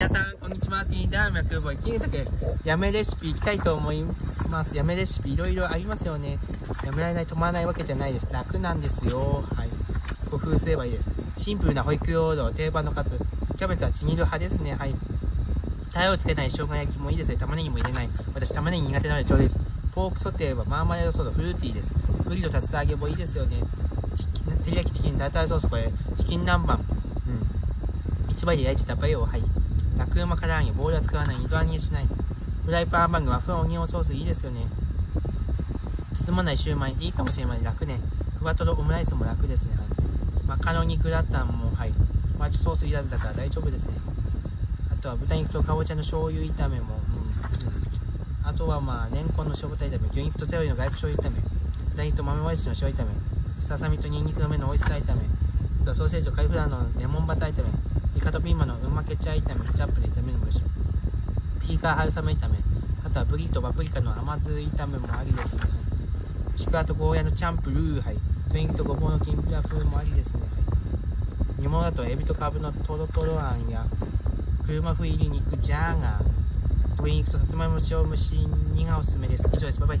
皆さん、こんにちは。ティーダーム空母キンタです。やめレシピいきたいと思います。やめレシピいろいろありますよね。やめられない、止まらないわけじゃないです。楽なんですよ。はい。工夫すればいいです。シンプルな保育用度、定番の数。キャベツはちぎる派ですね。はい。タレをつけない生姜焼きもいいですね。玉ねぎも入れない。私、玉ねぎ苦手なのでちょうどいいです。ポークソテーはマーマレードソード、フルーティーです。ブリと竜田揚げもいいですよね。チキン、照り焼きチキン、タルタルソース、これ、チキン南蛮。うん。一倍で焼いてたバイオ、はい。楽ウマ唐揚げ、ボールは使わない、二度揚げしない。フライパンバング、和風オニオンソースいいですよね。包まないシューマイ、いいかもしれない。楽ね。ふわとろオムライスも楽ですね。はい。マカロニグラタンも、はい。ホワイトソースいらずだから大丈夫ですね。あとは豚肉とかぼちゃの醤油炒めも、うん。あとはまあ、レンコンの塩豚炒め、牛肉とセロリの外国醤油炒め、豚肉と豆もやしの塩炒め、ささみとニンニクの芽のオイスター炒め、あとソーセージとカリフラワーのレモンバター炒め、イカとピーマンのうまケチャ炒め、ケチャップで炒めるもいいしピーカー春雨炒め、あとはブリとパプリカの甘酢炒めもありですね。ちくわとゴーヤのチャンプルー、はい。鶏肉とごぼうのきんぴら風もありですね。はい。煮物だとエビとカブのトロトロあんや、車風入り肉ジャーガー、鶏肉とさつまいも塩蒸し煮がおすすめです。以上です。バイバイ。